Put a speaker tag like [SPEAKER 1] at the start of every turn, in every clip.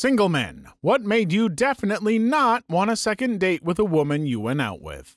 [SPEAKER 1] Single men, what made you definitely not want a second date with a woman you went out with?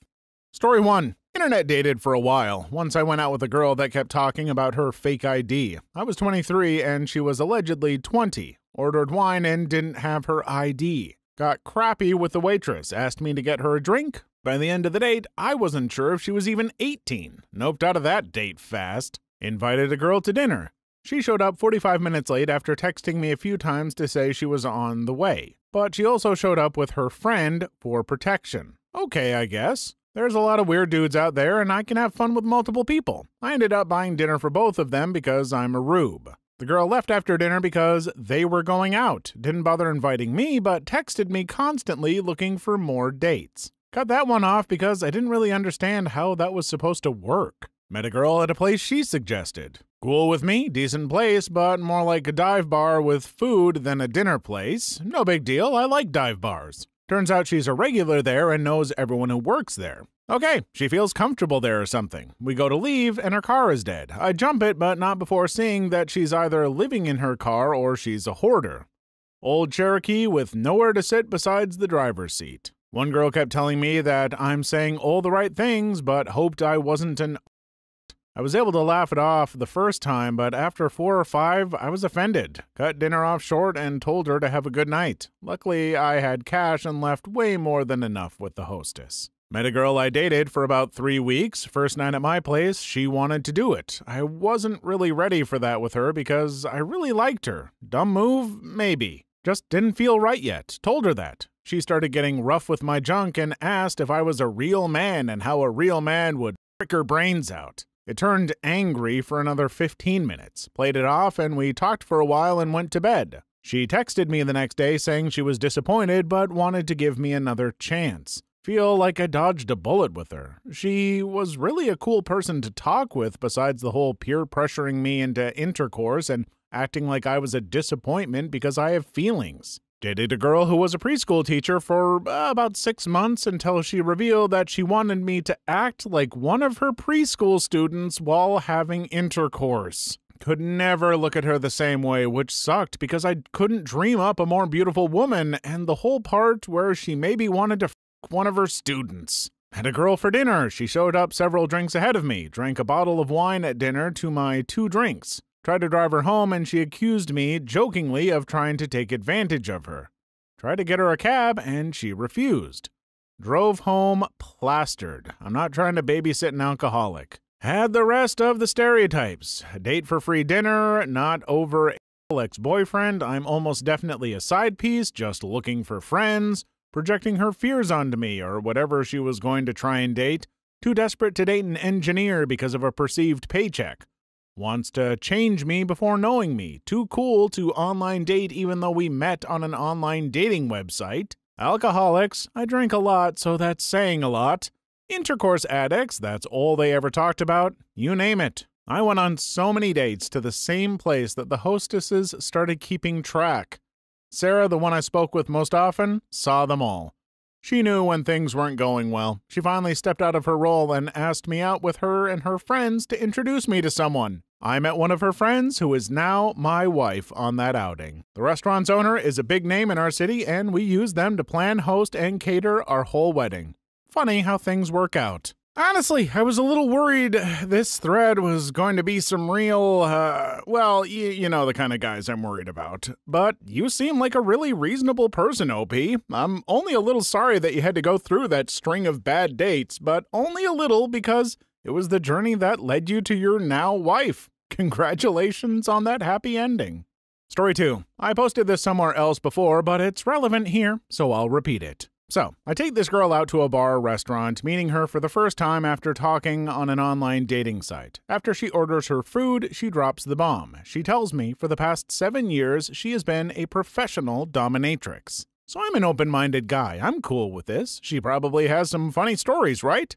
[SPEAKER 1] Story 1. Internet dated for a while. Once I went out with a girl that kept talking about her fake ID. I was 23 and she was allegedly 20. Ordered wine and didn't have her ID. Got crappy with the waitress, asked me to get her a drink. By the end of the date, I wasn't sure if she was even 18. Noped out of that date fast. Invited a girl to dinner. She showed up 45 minutes late after texting me a few times to say she was on the way. But she also showed up with her friend for protection. Okay, I guess. There's a lot of weird dudes out there, and I can have fun with multiple people. I ended up buying dinner for both of them because I'm a rube. The girl left after dinner because they were going out. Didn't bother inviting me, but texted me constantly looking for more dates. Cut that one off because I didn't really understand how that was supposed to work. Met a girl at a place she suggested. Cool with me, decent place, but more like a dive bar with food than a dinner place. No big deal, I like dive bars. Turns out she's a regular there and knows everyone who works there. Okay, she feels comfortable there or something. We go to leave and her car is dead. I jump it, but not before seeing that she's either living in her car or she's a hoarder. Old Cherokee with nowhere to sit besides the driver's seat. One girl kept telling me that I'm saying all the right things, but hoped I wasn't an I was able to laugh it off the first time, but after four or five, I was offended. Cut dinner off short and told her to have a good night. Luckily, I had cash and left way more than enough with the hostess. Met a girl I dated for about three weeks. First night at my place, she wanted to do it. I wasn't really ready for that with her because I really liked her. Dumb move? Maybe. Just didn't feel right yet. Told her that. She started getting rough with my junk and asked if I was a real man and how a real man would frick her brains out. It turned angry for another 15 minutes, played it off, and we talked for a while and went to bed. She texted me the next day saying she was disappointed but wanted to give me another chance. Feel like I dodged a bullet with her. She was really a cool person to talk with, besides the whole peer pressuring me into intercourse and acting like I was a disappointment because I have feelings. Dated a girl who was a preschool teacher for uh, about six months until she revealed that she wanted me to act like one of her preschool students while having intercourse. Could never look at her the same way, which sucked because I couldn't dream up a more beautiful woman, and the whole part where she maybe wanted to f one of her students. Had a girl for dinner. She showed up several drinks ahead of me, drank a bottle of wine at dinner to my two drinks. Tried to drive her home, and she accused me, jokingly, of trying to take advantage of her. Tried to get her a cab, and she refused. Drove home plastered. I'm not trying to babysit an alcoholic. Had the rest of the stereotypes. Date for free dinner, not over ex boyfriend. I'm almost definitely a side piece, just looking for friends. Projecting her fears onto me, or whatever she was going to try and date. Too desperate to date an engineer because of a perceived paycheck. Wants to change me before knowing me. Too cool to online date even though we met on an online dating website. Alcoholics. I drink a lot, so that's saying a lot. Intercourse addicts. That's all they ever talked about. You name it. I went on so many dates to the same place that the hostesses started keeping track. Sarah, the one I spoke with most often, saw them all. She knew when things weren't going well. She finally stepped out of her role and asked me out with her and her friends to introduce me to someone. I met one of her friends who is now my wife on that outing. The restaurant's owner is a big name in our city, and we use them to plan, host, and cater our whole wedding. Funny how things work out. Honestly, I was a little worried this thread was going to be some real, uh, well, you know the kind of guys I'm worried about. But you seem like a really reasonable person, OP. I'm only a little sorry that you had to go through that string of bad dates, but only a little because it was the journey that led you to your now wife. Congratulations on that happy ending. Story 2. I posted this somewhere else before, but it's relevant here, so I'll repeat it. So, I take this girl out to a bar or restaurant, meeting her for the first time after talking on an online dating site. After she orders her food, she drops the bomb. She tells me for the past seven years she has been a professional dominatrix. So I'm an open minded guy. I'm cool with this. She probably has some funny stories, right?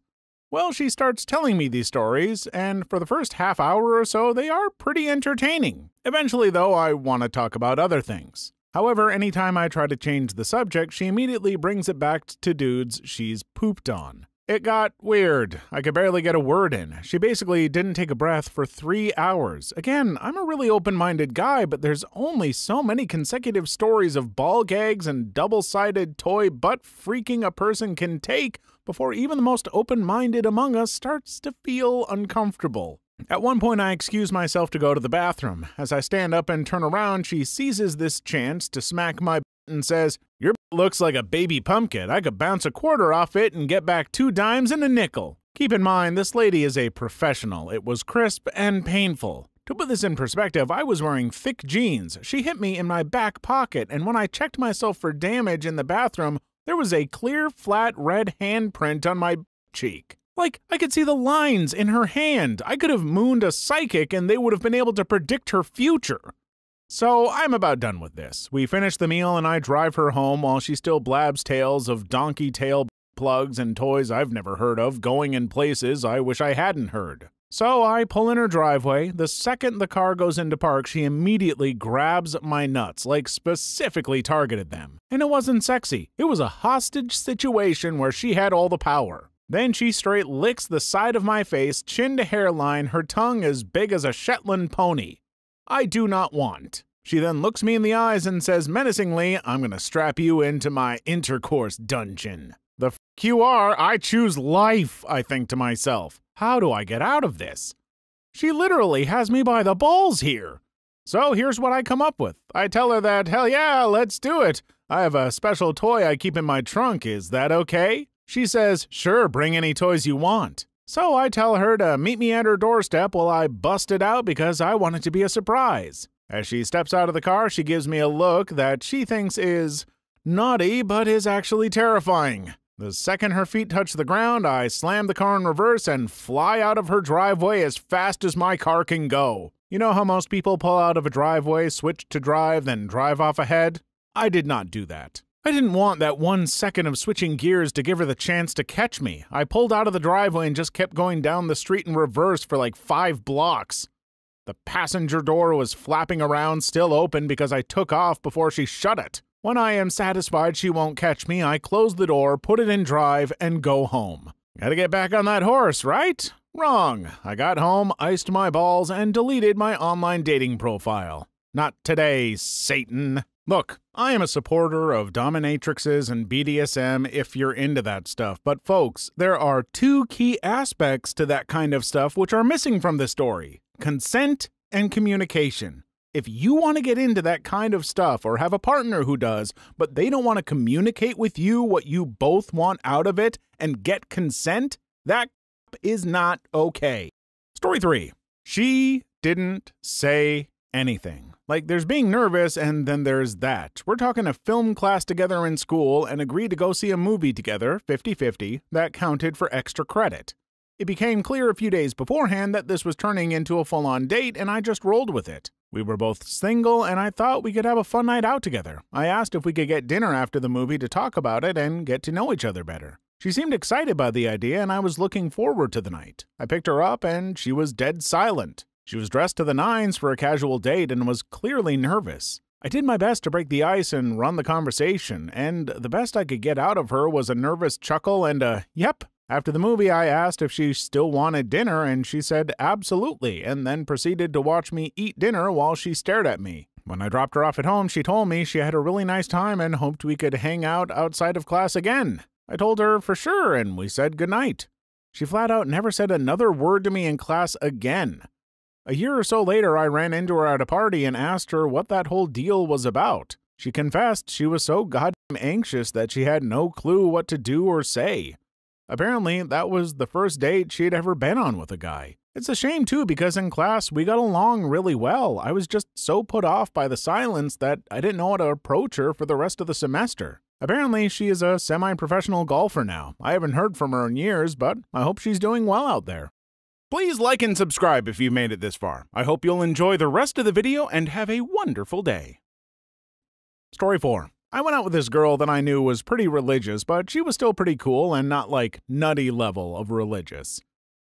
[SPEAKER 1] Well, she starts telling me these stories, and for the first half hour or so, they are pretty entertaining. Eventually, though, I want to talk about other things. However, anytime I try to change the subject, she immediately brings it back to dudes she's pooped on. It got weird. I could barely get a word in. She basically didn't take a breath for three hours. Again, I'm a really open minded guy, but there's only so many consecutive stories of ball gags and double sided toy butt freaking a person can take before even the most open minded among us starts to feel uncomfortable. At one point, I excuse myself to go to the bathroom. As I stand up and turn around, she seizes this chance to smack my butt and says, Your butt looks like a baby pumpkin. I could bounce a quarter off it and get back two dimes and a nickel. Keep in mind, this lady is a professional. It was crisp and painful. To put this in perspective, I was wearing thick jeans. She hit me in my back pocket, and when I checked myself for damage in the bathroom, there was a clear, flat red handprint on my cheek. Like, I could see the lines in her hand. I could have mooned a psychic and they would have been able to predict her future. So I'm about done with this. We finish the meal and I drive her home while she still blabs tales of donkey tail plugs and toys I've never heard of going in places I wish I hadn't heard. So I pull in her driveway. The second the car goes into park, she immediately grabs my nuts, like specifically targeted them. And it wasn't sexy. It was a hostage situation where she had all the power. Then she straight licks the side of my face, chin to hairline, her tongue as big as a Shetland pony. I do not want. She then looks me in the eyes and says menacingly, I'm gonna strap you into my intercourse dungeon. The f you are, I choose life, I think to myself. How do I get out of this? She literally has me by the balls here. So here's what I come up with. I tell her that, hell yeah, let's do it. I have a special toy I keep in my trunk. Is that okay? She says, Sure, bring any toys you want. So I tell her to meet me at her doorstep while I bust it out because I want it to be a surprise. As she steps out of the car, she gives me a look that she thinks is naughty but is actually terrifying. The second her feet touch the ground, I slam the car in reverse and fly out of her driveway as fast as my car can go. You know how most people pull out of a driveway, switch to drive, then drive off ahead? I did not do that. I didn't want that one second of switching gears to give her the chance to catch me. I pulled out of the driveway and just kept going down the street in reverse for like five blocks. The passenger door was flapping around, still open because I took off before she shut it. When I am satisfied she won't catch me, I close the door, put it in drive, and go home. Gotta get back on that horse, right? Wrong. I got home, iced my balls, and deleted my online dating profile. Not today, Satan. Look, I am a supporter of dominatrixes and BDSM if you're into that stuff, but folks, there are two key aspects to that kind of stuff which are missing from the story consent and communication. If you want to get into that kind of stuff or have a partner who does, but they don't want to communicate with you what you both want out of it and get consent, that is not okay. Story 3. She didn't say anything. Like, there's being nervous, and then there's that. We're talking a film class together in school and agreed to go see a movie together, 50 50, that counted for extra credit. It became clear a few days beforehand that this was turning into a full on date, and I just rolled with it. We were both single, and I thought we could have a fun night out together. I asked if we could get dinner after the movie to talk about it and get to know each other better. She seemed excited by the idea, and I was looking forward to the night. I picked her up, and she was dead silent. She was dressed to the nines for a casual date and was clearly nervous. I did my best to break the ice and run the conversation, and the best I could get out of her was a nervous chuckle and a yep. After the movie, I asked if she still wanted dinner, and she said absolutely, and then proceeded to watch me eat dinner while she stared at me. When I dropped her off at home, she told me she had a really nice time and hoped we could hang out outside of class again. I told her for sure, and we said goodnight. She flat out never said another word to me in class again. A year or so later, I ran into her at a party and asked her what that whole deal was about. She confessed she was so goddamn anxious that she had no clue what to do or say. Apparently, that was the first date she'd ever been on with a guy. It's a shame, too, because in class we got along really well. I was just so put off by the silence that I didn't know how to approach her for the rest of the semester. Apparently, she is a semi professional golfer now. I haven't heard from her in years, but I hope she's doing well out there. Please like and subscribe if you made it this far. I hope you'll enjoy the rest of the video and have a wonderful day. Story 4. I went out with this girl that I knew was pretty religious, but she was still pretty cool and not like nutty level of religious.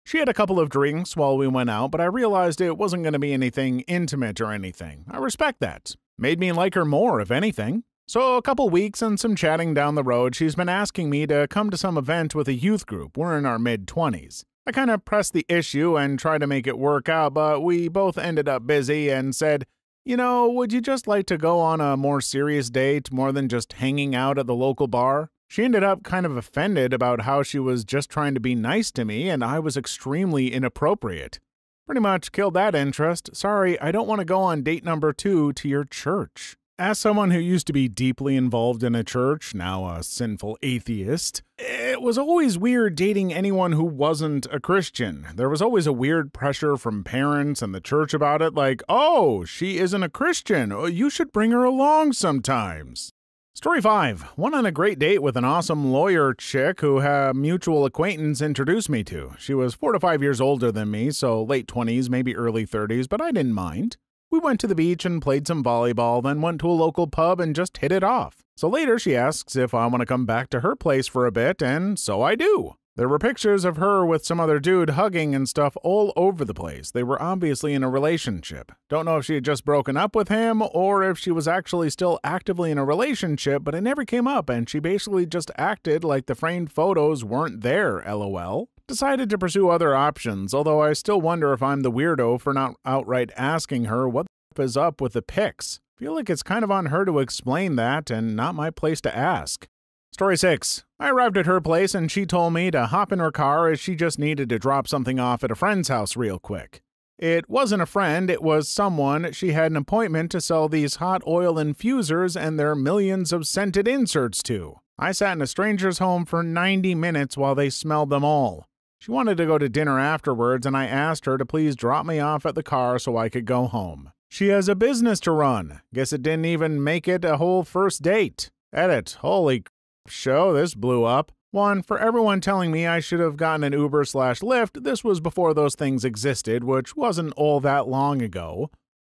[SPEAKER 1] She had a couple of drinks while we went out, but I realized it wasn't going to be anything intimate or anything. I respect that. Made me like her more, if anything. So, a couple weeks and some chatting down the road, she's been asking me to come to some event with a youth group. We're in our mid 20s. I kind of pressed the issue and tried to make it work out, but we both ended up busy and said, you know, would you just like to go on a more serious date more than just hanging out at the local bar? She ended up kind of offended about how she was just trying to be nice to me and I was extremely inappropriate. Pretty much killed that interest. Sorry, I don't want to go on date number two to your church. As someone who used to be deeply involved in a church, now a sinful atheist, it was always weird dating anyone who wasn't a Christian. There was always a weird pressure from parents and the church about it, like, oh, she isn't a Christian. Oh, you should bring her along sometimes. Story 5. Went on a great date with an awesome lawyer chick who a mutual acquaintance introduced me to. She was four to five years older than me, so late 20s, maybe early 30s, but I didn't mind. We went to the beach and played some volleyball, then went to a local pub and just hit it off. So later she asks if I want to come back to her place for a bit, and so I do. There were pictures of her with some other dude hugging and stuff all over the place. They were obviously in a relationship. Don't know if she had just broken up with him or if she was actually still actively in a relationship, but it never came up and she basically just acted like the framed photos weren't there, lol. Decided to pursue other options, although I still wonder if I'm the weirdo for not outright asking her what the f is up with the pics. Feel like it's kind of on her to explain that and not my place to ask. Story 6. I arrived at her place and she told me to hop in her car as she just needed to drop something off at a friend's house real quick. It wasn't a friend, it was someone she had an appointment to sell these hot oil infusers and their millions of scented inserts to. I sat in a stranger's home for 90 minutes while they smelled them all. She wanted to go to dinner afterwards, and I asked her to please drop me off at the car so I could go home. She has a business to run. Guess it didn't even make it a whole first date. Edit. Holy show, this blew up. One, for everyone telling me I should have gotten an Uber slash Lyft, this was before those things existed, which wasn't all that long ago.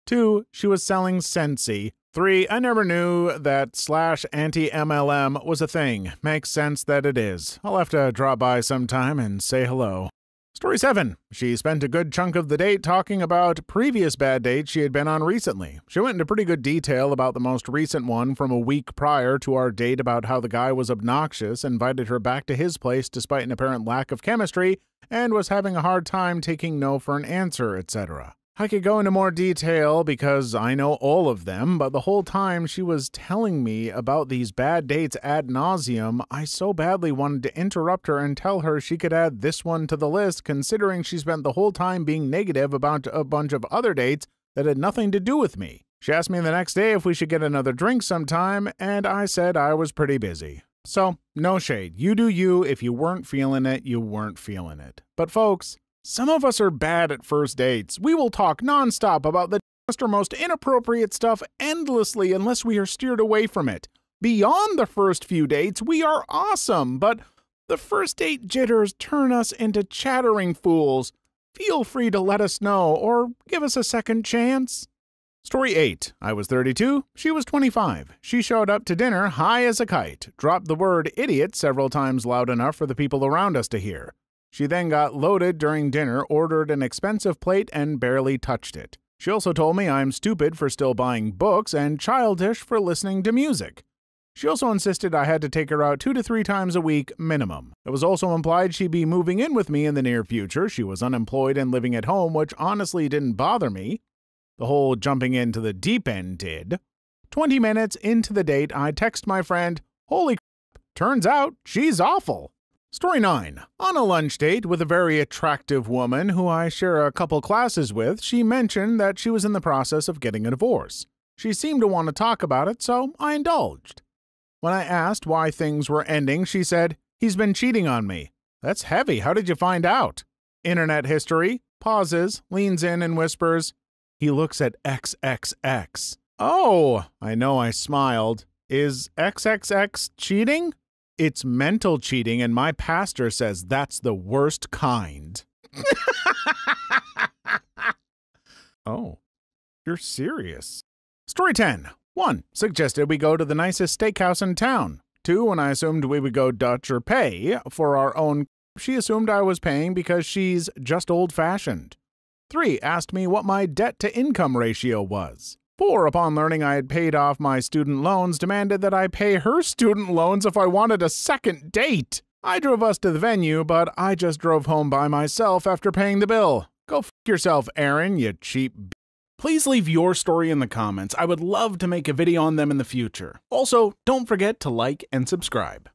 [SPEAKER 1] Two, she was selling Scentsy, Three, I never knew that slash anti MLM was a thing. Makes sense that it is. I'll have to drop by sometime and say hello. Story 7. She spent a good chunk of the date talking about previous bad dates she had been on recently. She went into pretty good detail about the most recent one from a week prior to our date about how the guy was obnoxious, invited her back to his place despite an apparent lack of chemistry, and was having a hard time taking no for an answer, etc. I could go into more detail because I know all of them, but the whole time she was telling me about these bad dates ad nauseum, I so badly wanted to interrupt her and tell her she could add this one to the list, considering she spent the whole time being negative about a bunch of other dates that had nothing to do with me. She asked me the next day if we should get another drink sometime, and I said I was pretty busy. So, no shade. You do you. If you weren't feeling it, you weren't feeling it. But, folks, some of us are bad at first dates. We will talk nonstop about the or most inappropriate stuff endlessly unless we are steered away from it. Beyond the first few dates, we are awesome, but the first date jitters turn us into chattering fools. Feel free to let us know or give us a second chance. Story 8. I was 32, she was 25. She showed up to dinner high as a kite, dropped the word idiot several times loud enough for the people around us to hear. She then got loaded during dinner, ordered an expensive plate, and barely touched it. She also told me I'm stupid for still buying books and childish for listening to music. She also insisted I had to take her out two to three times a week minimum. It was also implied she'd be moving in with me in the near future. She was unemployed and living at home, which honestly didn't bother me. The whole jumping into the deep end did. 20 minutes into the date, I text my friend, Holy crap, turns out she's awful. Story 9. On a lunch date with a very attractive woman who I share a couple classes with, she mentioned that she was in the process of getting a divorce. She seemed to want to talk about it, so I indulged. When I asked why things were ending, she said, He's been cheating on me. That's heavy. How did you find out? Internet history, pauses, leans in and whispers, He looks at XXX. Oh, I know I smiled. Is XXX cheating? It's mental cheating, and my pastor says that's the worst kind. oh, you're serious. Story 10. 1. Suggested we go to the nicest steakhouse in town. 2. When I assumed we would go Dutch or pay for our own, she assumed I was paying because she's just old fashioned. 3. Asked me what my debt to income ratio was. 4, upon learning I had paid off my student loans, demanded that I pay her student loans if I wanted a second date. I drove us to the venue, but I just drove home by myself after paying the bill. Go f yourself, Aaron, you cheap b- Please leave your story in the comments. I would love to make a video on them in the future. Also, don't forget to like and subscribe.